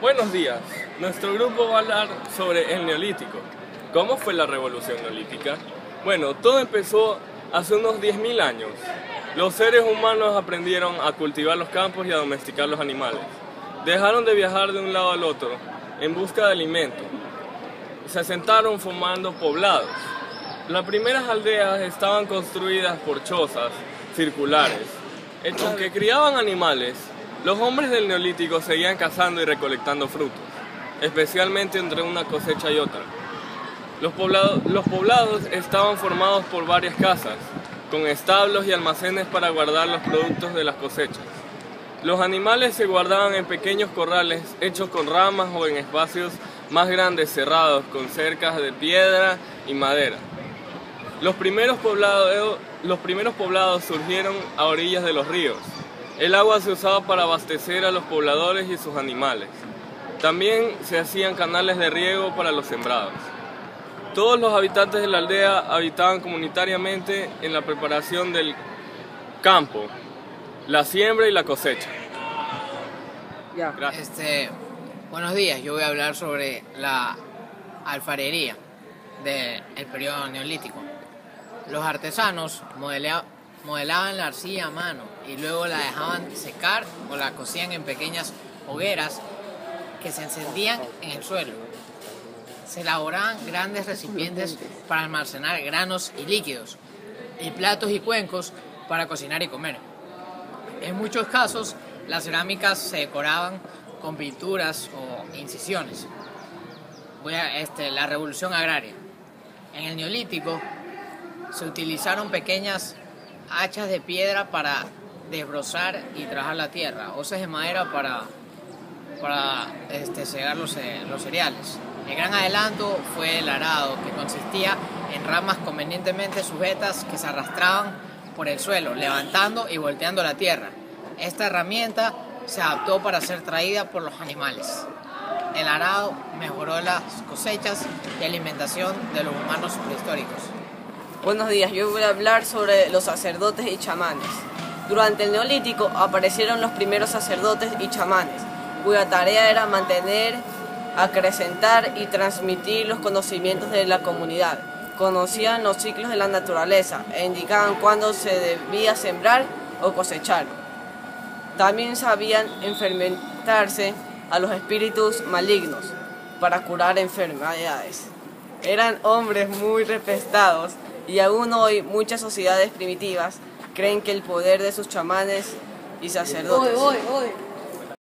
Buenos días. Nuestro grupo va a hablar sobre el neolítico. ¿Cómo fue la revolución neolítica? Bueno, todo empezó hace unos 10.000 años. Los seres humanos aprendieron a cultivar los campos y a domesticar los animales. Dejaron de viajar de un lado al otro en busca de alimento. Se asentaron formando poblados. Las primeras aldeas estaban construidas por chozas circulares, hechas que criaban animales los hombres del Neolítico seguían cazando y recolectando frutos, especialmente entre una cosecha y otra. Los poblados, estaban formados por varias casas, con establos y almacenes para guardar los productos de las cosechas. Los animales se guardaban en pequeños corrales hechos con ramas o en espacios más grandes cerrados con cercas de piedra y madera. Los primeros poblados surgieron a orillas de los ríos, el agua se usaba para abastecer a los pobladores y sus animales. También se hacían canales de riego para los sembrados. Todos los habitantes de la aldea habitaban comunitariamente en la preparación del campo, la siembra y la cosecha. Gracias. Este, buenos días, yo voy a hablar sobre la alfarería del periodo neolítico. Los artesanos modelaban modelaban la arcilla a mano y luego la dejaban secar o la cocían en pequeñas hogueras que se encendían en el suelo. Se elaboraban grandes recipientes para almacenar granos y líquidos y platos y cuencos para cocinar y comer. En muchos casos las cerámicas se decoraban con pinturas o incisiones. Este, la revolución agraria. En el neolítico se utilizaron pequeñas hachas de piedra para desbrozar y trabajar la tierra, hoces de madera para, para este, cegar los, eh, los cereales. El gran adelanto fue el arado, que consistía en ramas convenientemente sujetas que se arrastraban por el suelo, levantando y volteando la tierra. Esta herramienta se adaptó para ser traída por los animales. El arado mejoró las cosechas y alimentación de los humanos prehistóricos. Buenos días, yo voy a hablar sobre los sacerdotes y chamanes. Durante el Neolítico aparecieron los primeros sacerdotes y chamanes, cuya tarea era mantener, acrecentar y transmitir los conocimientos de la comunidad. Conocían los ciclos de la naturaleza e indicaban cuándo se debía sembrar o cosechar. También sabían enfermentarse a los espíritus malignos para curar enfermedades. Eran hombres muy respetados y aún hoy muchas sociedades primitivas creen que el poder de sus chamanes y sacerdotes